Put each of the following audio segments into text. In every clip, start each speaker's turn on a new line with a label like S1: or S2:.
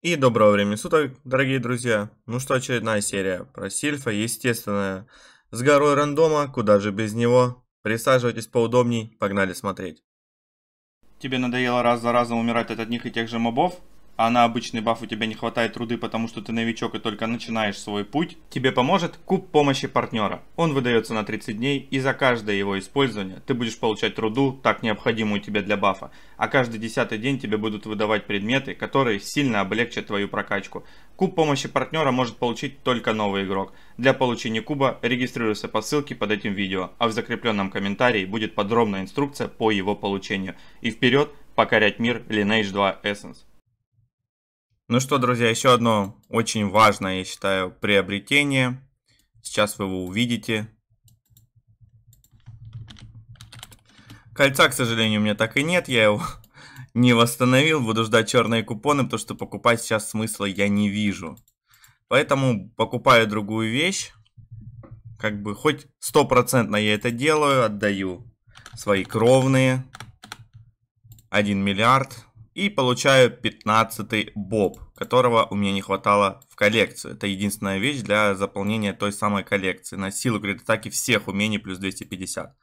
S1: И доброго времени суток, дорогие друзья. Ну что, очередная серия про Сильфа, естественно, с горой рандома, куда же без него. Присаживайтесь поудобней, погнали смотреть.
S2: Тебе надоело раз за разом умирать от одних и тех же мобов? А на обычный баф у тебя не хватает труды, потому что ты новичок и только начинаешь свой путь, тебе поможет куб помощи партнера. Он выдается на 30 дней, и за каждое его использование ты будешь получать труду, так необходимую тебе для бафа. А каждый десятый день тебе будут выдавать предметы, которые сильно облегчат твою прокачку. Куб помощи партнера может получить только новый игрок. Для получения куба регистрируйся по ссылке под этим видео, а в закрепленном комментарии будет подробная инструкция по его получению. И вперед покорять мир Lineage 2 Essence.
S1: Ну что, друзья, еще одно очень важное, я считаю, приобретение. Сейчас вы его увидите. Кольца, к сожалению, у меня так и нет. Я его не восстановил. Буду ждать черные купоны, потому что покупать сейчас смысла я не вижу. Поэтому покупаю другую вещь. Как бы хоть стопроцентно я это делаю. Отдаю свои кровные. 1 миллиард и получаю 15 боб, которого у меня не хватало в коллекцию. Это единственная вещь для заполнения той самой коллекции. На силу крит-атаки всех умений плюс 250.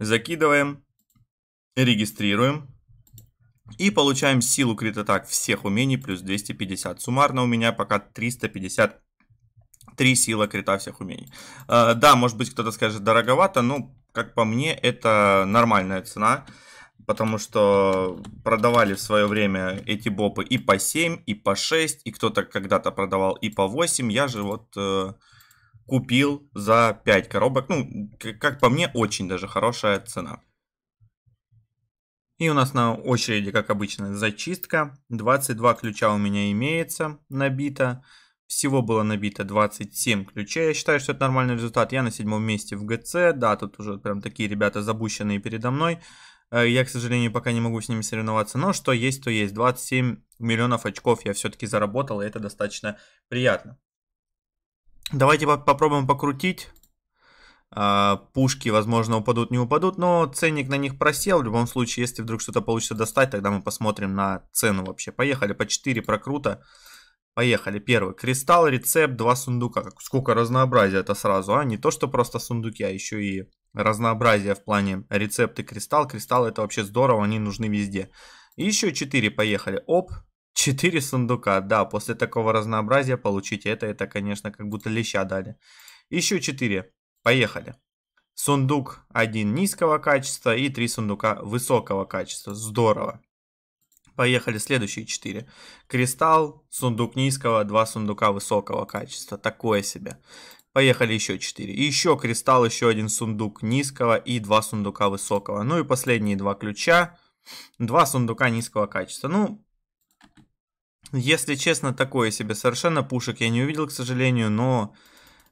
S1: Закидываем, регистрируем. И получаем силу крит-атак всех умений плюс 250. Суммарно у меня пока 353 сила крита всех умений. Uh, да, может быть кто-то скажет дороговато, но как по мне это нормальная цена потому что продавали в свое время эти бопы и по 7, и по 6, и кто-то когда-то продавал и по 8. Я же вот э, купил за 5 коробок. Ну, как по мне, очень даже хорошая цена. И у нас на очереди, как обычно, зачистка. 22 ключа у меня имеется набито. Всего было набито 27 ключей. Я считаю, что это нормальный результат. Я на седьмом месте в ГЦ. Да, тут уже прям такие ребята забущенные передо мной. Э, я, к сожалению, пока не могу с ними соревноваться. Но что есть, то есть. 27 миллионов очков я все-таки заработал, и это достаточно приятно. Давайте попробуем покрутить. А, пушки, возможно, упадут, не упадут, но ценник на них просел. В любом случае, если вдруг что-то получится достать, тогда мы посмотрим на цену вообще. Поехали, по 4 прокрута. Поехали. Первый. Кристалл, рецепт, два сундука. Сколько разнообразия это сразу, а? Не то, что просто сундуки, а еще и разнообразие в плане рецепты кристалл. Кристалл это вообще здорово, они нужны везде. И еще 4 поехали. Оп, 4 сундука. Да, после такого разнообразия получить это, это, конечно, как будто леща дали. Еще 4. Поехали. Сундук 1 низкого качества и 3 сундука высокого качества. Здорово. Поехали следующие 4. Кристалл, сундук низкого, 2 сундука высокого качества. Такое себе. Поехали еще 4. И еще кристалл, еще один сундук низкого и два сундука высокого. Ну и последние два ключа. Два сундука низкого качества. Ну, если честно, такое себе. Совершенно пушек я не увидел, к сожалению, но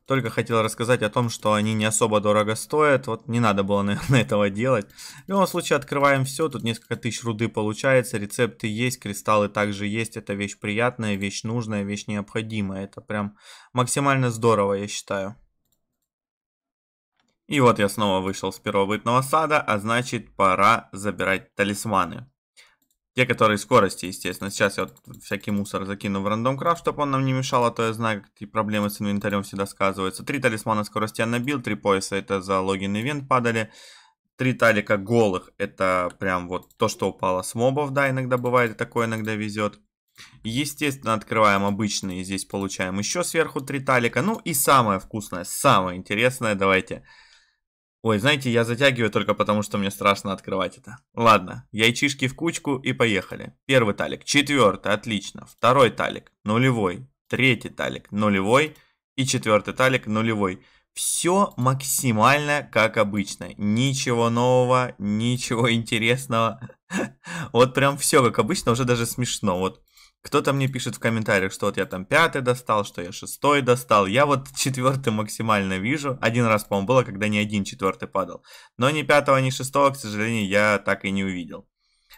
S1: только хотел рассказать о том, что они не особо дорого стоят. Вот не надо было, наверное, этого делать. В любом случае, открываем все. Тут несколько тысяч руды получается. Рецепты есть, кристаллы также есть. Это вещь приятная, вещь нужная, вещь необходимая. Это прям максимально здорово, я считаю. И вот я снова вышел с первобытного сада, а значит пора забирать талисманы. Те, которые скорости, естественно. Сейчас я вот всякий мусор закину в рандом крафт, чтобы он нам не мешал, а то я знаю, какие проблемы с инвентарем всегда сказываются. Три талисмана скорости я набил, три пояса это за логин ивент падали. Три талика голых, это прям вот то, что упало с мобов, да, иногда бывает, такое иногда везет. Естественно, открываем обычные, здесь получаем еще сверху три талика. Ну и самое вкусное, самое интересное, давайте Ой, знаете, я затягиваю только потому, что мне страшно открывать это. Ладно, яйчишки в кучку и поехали. Первый талик, четвертый, отлично. Второй талик, нулевой. Третий талик, нулевой. И четвертый талик, нулевой. Все максимально как обычно. Ничего нового, ничего интересного. Вот прям все как обычно, уже даже смешно. Вот кто-то мне пишет в комментариях, что вот я там пятый достал, что я шестой достал. Я вот четвертый максимально вижу. Один раз, по-моему, было, когда ни один четвертый падал. Но ни пятого, ни шестого, к сожалению, я так и не увидел.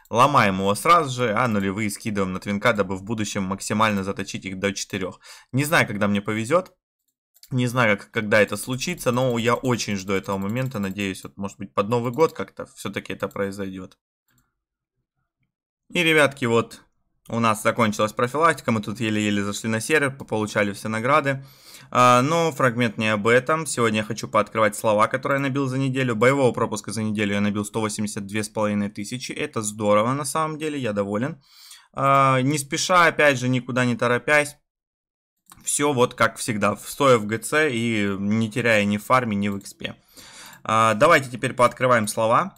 S1: Ломаем его сразу же, а нулевые скидываем на твинка, дабы в будущем максимально заточить их до четырех. Не знаю, когда мне повезет. Не знаю, как, когда это случится, но я очень жду этого момента. Надеюсь, вот, может быть, под Новый год как-то все-таки это произойдет. И, ребятки, вот у нас закончилась профилактика, мы тут еле-еле зашли на сервер, получали все награды. А, но фрагмент не об этом. Сегодня я хочу пооткрывать слова, которые я набил за неделю. Боевого пропуска за неделю я набил 182 с половиной тысячи. Это здорово на самом деле, я доволен. А, не спеша, опять же, никуда не торопясь. Все вот как всегда, стоя в ГЦ и не теряя ни в фарме, ни в экспе. А, давайте теперь пооткрываем слова.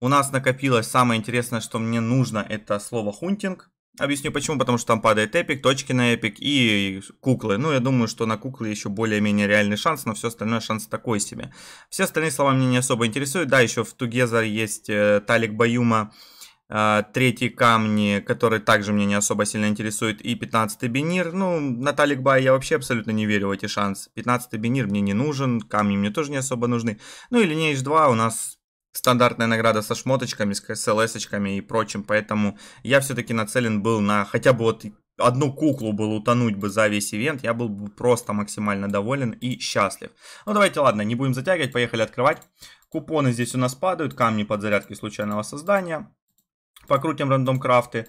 S1: У нас накопилось самое интересное, что мне нужно, это слово хунтинг. Объясню почему, потому что там падает эпик, точки на эпик и куклы. Ну, я думаю, что на куклы еще более-менее реальный шанс, но все остальное шанс такой себе. Все остальные слова меня не особо интересуют. Да, еще в Тугеза есть э, Талик Баюма, э, третий камни, который также меня не особо сильно интересует, и 15 бинир. Ну, на Талик Бай я вообще абсолютно не верю в эти шансы. 15 бинир мне не нужен, камни мне тоже не особо нужны. Ну и Lineage 2 у нас стандартная награда со шмоточками, с СЛС-очками и прочим, поэтому я все-таки нацелен был на хотя бы вот одну куклу был утонуть бы за весь ивент, я был бы просто максимально доволен и счастлив. Ну давайте, ладно, не будем затягивать, поехали открывать. Купоны здесь у нас падают, камни под зарядки случайного создания. Покрутим рандом крафты.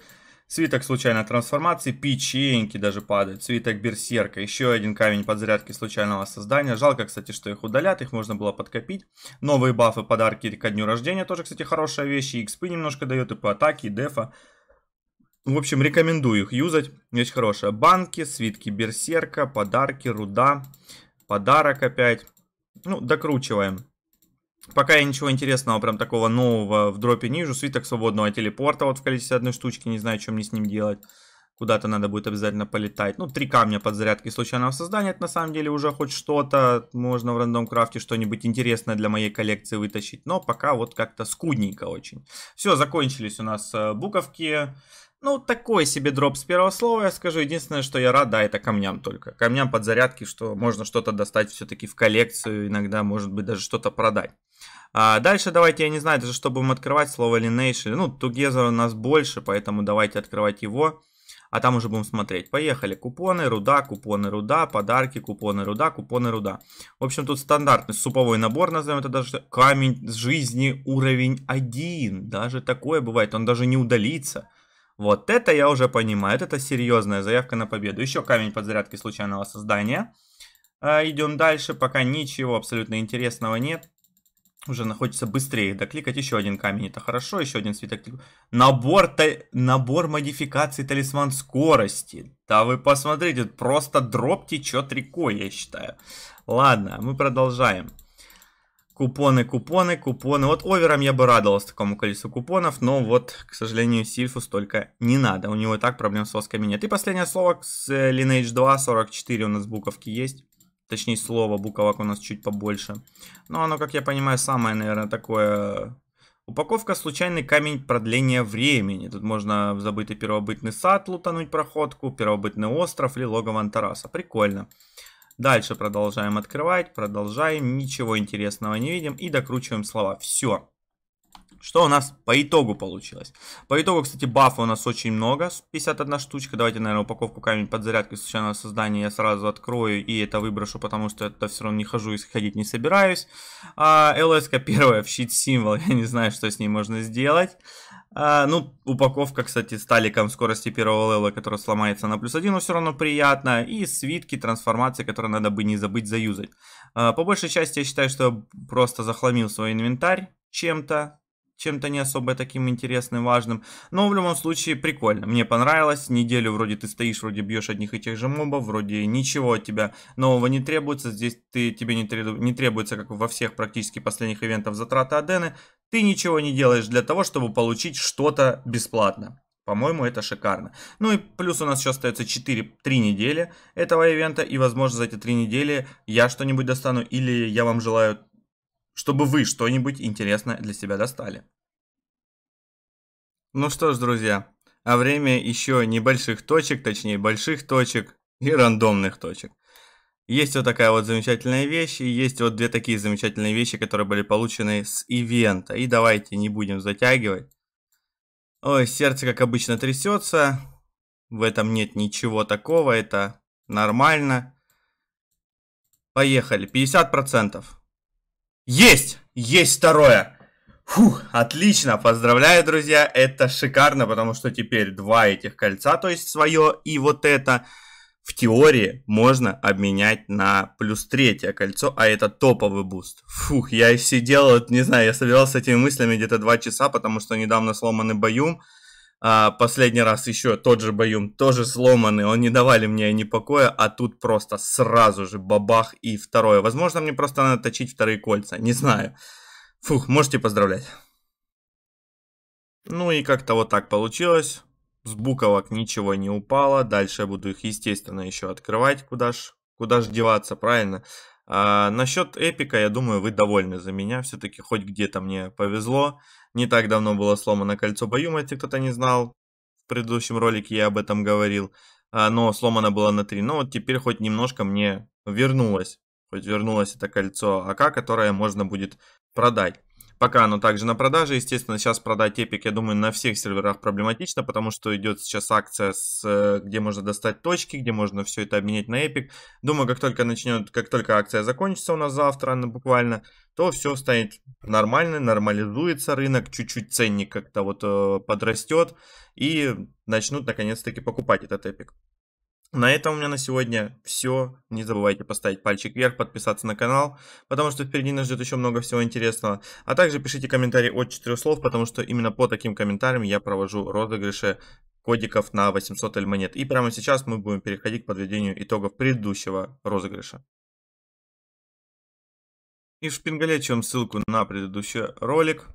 S1: Свиток случайной трансформации, печеньки даже падают, свиток берсерка, еще один камень подзарядки случайного создания. Жалко, кстати, что их удалят, их можно было подкопить. Новые бафы, подарки ко дню рождения, тоже, кстати, хорошая вещь. И XP немножко дает, и по атаке, и дефа. В общем, рекомендую их юзать, вещь хорошая. Банки, свитки берсерка, подарки, руда, подарок опять. Ну, докручиваем. Пока я ничего интересного, прям такого нового в дропе не вижу. Свиток свободного телепорта вот в количестве одной штучки. Не знаю, что мне с ним делать. Куда-то надо будет обязательно полетать. Ну, три камня под зарядки случайного создания. Это на самом деле уже хоть что-то. Можно в рандом крафте что-нибудь интересное для моей коллекции вытащить. Но пока вот как-то скудненько очень. Все, закончились у нас э, буковки. Ну, такой себе дроп с первого слова, я скажу. Единственное, что я рад, да, это камням только. Камням под зарядки, что можно что-то достать все-таки в коллекцию, иногда, может быть, даже что-то продать. А дальше давайте, я не знаю, даже что будем открывать, слово Lineage. Ну, Together у нас больше, поэтому давайте открывать его. А там уже будем смотреть. Поехали. Купоны, руда, купоны, руда, подарки, купоны, руда, купоны, руда. В общем, тут стандартный суповой набор, назовем это даже камень жизни уровень 1. Даже такое бывает, он даже не удалится. Вот это я уже понимаю, это серьезная заявка на победу. Еще камень подзарядки случайного создания. А, идем дальше, пока ничего абсолютно интересного нет. Уже находится быстрее докликать. Еще один камень, это хорошо. Еще один свиток. Набор, та... Набор модификаций талисман скорости. Да вы посмотрите, просто дроп течет рекой, я считаю. Ладно, мы продолжаем. Купоны, купоны, купоны. Вот овером я бы радовался такому количеству купонов, но вот, к сожалению, Сильфу столько не надо. У него и так проблем с восками нет. И последнее слово с Lineage 2, 44 у нас буковки есть. Точнее, слово, буковок у нас чуть побольше. Но оно, как я понимаю, самое, наверное, такое... Упаковка «Случайный камень продления времени». Тут можно в забытый первобытный сад лутануть проходку, первобытный остров или логово Антараса. Прикольно. Дальше продолжаем открывать, продолжаем, ничего интересного не видим и докручиваем слова. Все. Что у нас по итогу получилось? По итогу, кстати, бафа у нас очень много, 51 штучка. Давайте, наверное, упаковку камень подзарядки случайного создания я сразу открою и это выброшу, потому что это все равно не хожу и ходить не собираюсь. А, ЛС первая в щит символ, я не знаю, что с ней можно сделать. А, ну, упаковка, кстати, с таликом скорости первого левела, которая сломается на плюс один, но все равно приятно. И свитки, трансформации, которые надо бы не забыть заюзать. А, по большей части я считаю, что я просто захламил свой инвентарь чем-то чем-то не особо таким интересным, важным. Но в любом случае прикольно. Мне понравилось. Неделю вроде ты стоишь, вроде бьешь одних и тех же мобов, вроде ничего от тебя нового не требуется. Здесь ты, тебе не, требу, не требуется, как во всех практически последних ивентах, затраты адены. Ты ничего не делаешь для того, чтобы получить что-то бесплатно. По-моему, это шикарно. Ну и плюс у нас еще остается 4, 3 недели этого ивента. И, возможно, за эти 3 недели я что-нибудь достану. Или я вам желаю чтобы вы что-нибудь интересное для себя достали. Ну что ж, друзья, а время еще небольших точек, точнее больших точек и рандомных точек. Есть вот такая вот замечательная вещь, и есть вот две такие замечательные вещи, которые были получены с ивента. И давайте не будем затягивать. Ой, сердце, как обычно, трясется. В этом нет ничего такого, это нормально. Поехали, 50%. Есть! Есть второе! Фух, отлично, поздравляю, друзья, это шикарно, потому что теперь два этих кольца, то есть свое и вот это, в теории можно обменять на плюс третье кольцо, а это топовый буст. Фух, я сидел, вот, не знаю, я собирался с этими мыслями где-то два часа, потому что недавно сломанный Баюм, а, последний раз еще тот же боюм, тоже сломанный, он не давали мне ни покоя, а тут просто сразу же бабах и второе. Возможно, мне просто надо точить вторые кольца, не знаю. Фух, можете поздравлять. Ну и как-то вот так получилось. С буковок ничего не упало. Дальше я буду их, естественно, еще открывать. Куда ж, куда ж деваться, правильно? А, насчет эпика, я думаю, вы довольны за меня. Все-таки хоть где-то мне повезло. Не так давно было сломано кольцо Баюма, если кто-то не знал. В предыдущем ролике я об этом говорил. А, но сломано было на 3. Но вот теперь хоть немножко мне вернулось. Хоть вернулось это кольцо АК, которое можно будет продать. Пока оно также на продаже. Естественно, сейчас продать Epic, я думаю, на всех серверах проблематично, потому что идет сейчас акция, с, э, где можно достать точки, где можно все это обменять на Epic. Думаю, как только начнет, как только акция закончится у нас завтра, ну, буквально, то все станет нормально, нормализуется рынок, чуть-чуть ценник как-то вот э, подрастет и начнут наконец-таки покупать этот Epic. На этом у меня на сегодня все. Не забывайте поставить пальчик вверх, подписаться на канал, потому что впереди нас ждет еще много всего интересного. А также пишите комментарии от 4 слов, потому что именно по таким комментариям я провожу розыгрыши кодиков на 800 эль монет. И прямо сейчас мы будем переходить к подведению итогов предыдущего розыгрыша. И в шпингалете вам ссылку на предыдущий ролик.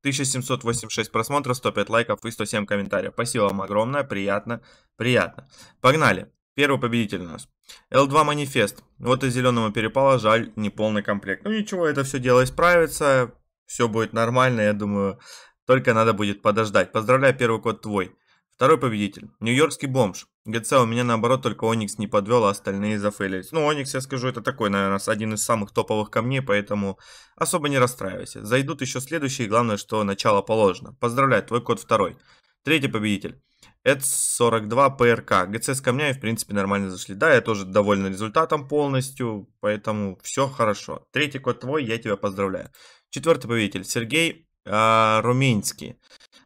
S1: 1786 просмотров, 105 лайков и 107 комментариев. Спасибо вам огромное, приятно, приятно. Погнали. Первый победитель у нас. L2 манифест. Вот из зеленого перепала, жаль, не полный комплект. Ну ничего, это все дело исправится, все будет нормально, я думаю, только надо будет подождать. Поздравляю, первый код твой. Второй победитель. Нью-Йоркский бомж. ГЦ у меня наоборот только Оникс не подвел, а остальные зафейлились. Ну, Оникс, я скажу, это такой, наверное, один из самых топовых камней, поэтому особо не расстраивайся. Зайдут еще следующие, главное, что начало положено. Поздравляю, твой код второй. Третий победитель. ETS42 PRK. ГЦ с камнями, в принципе, нормально зашли. Да, я тоже доволен результатом полностью, поэтому все хорошо. Третий код твой, я тебя поздравляю. Четвертый победитель. Сергей э, Руминский.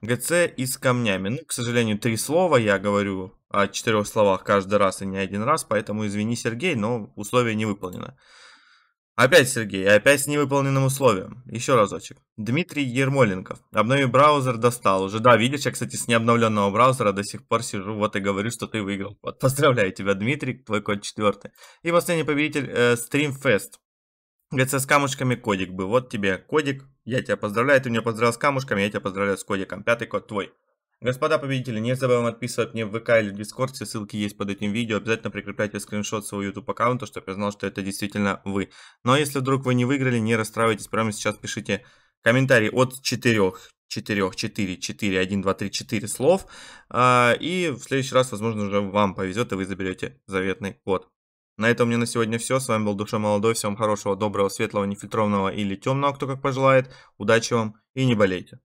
S1: ГЦ и с камнями. Ну, к сожалению, три слова я говорю о четырех словах каждый раз и не один раз, поэтому извини, Сергей, но условие не выполнено. Опять Сергей, опять с невыполненным условием. Еще разочек. Дмитрий Ермоленков. Обнови браузер, достал уже. Да, видишь, я, кстати, с необновленного браузера до сих пор сижу, вот и говорю, что ты выиграл. Вот, поздравляю тебя, Дмитрий, твой код четвертый. И последний победитель, э, Streamfest. ГЦ с камушками кодик бы. Вот тебе кодик. Я тебя поздравляю. Ты меня поздравил с камушками, я тебя поздравляю с кодиком. Пятый код твой. Господа победители, не забываем отписывать мне в ВК или в Дискорд, все ссылки есть под этим видео. Обязательно прикрепляйте скриншот своего YouTube аккаунта, чтобы я знал, что это действительно вы. Ну а если вдруг вы не выиграли, не расстраивайтесь, прямо сейчас пишите комментарий от 4, 4, 4, 4, 1, 2, 3, 4 слов. А, и в следующий раз, возможно, уже вам повезет, и вы заберете заветный код. На этом у меня на сегодня все. С вами был Душа Молодой. Всем хорошего, доброго, светлого, нефильтрованного или темного, кто как пожелает. Удачи вам и не болейте.